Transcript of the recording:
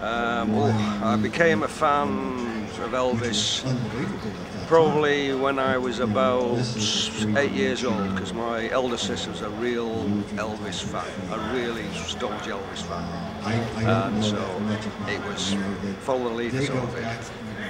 Um, well, I became a fan of Elvis probably when I was about eight years old because my elder sister was a real Elvis fan, a really staunch Elvis fan. And so it was follow the leader sort of thing.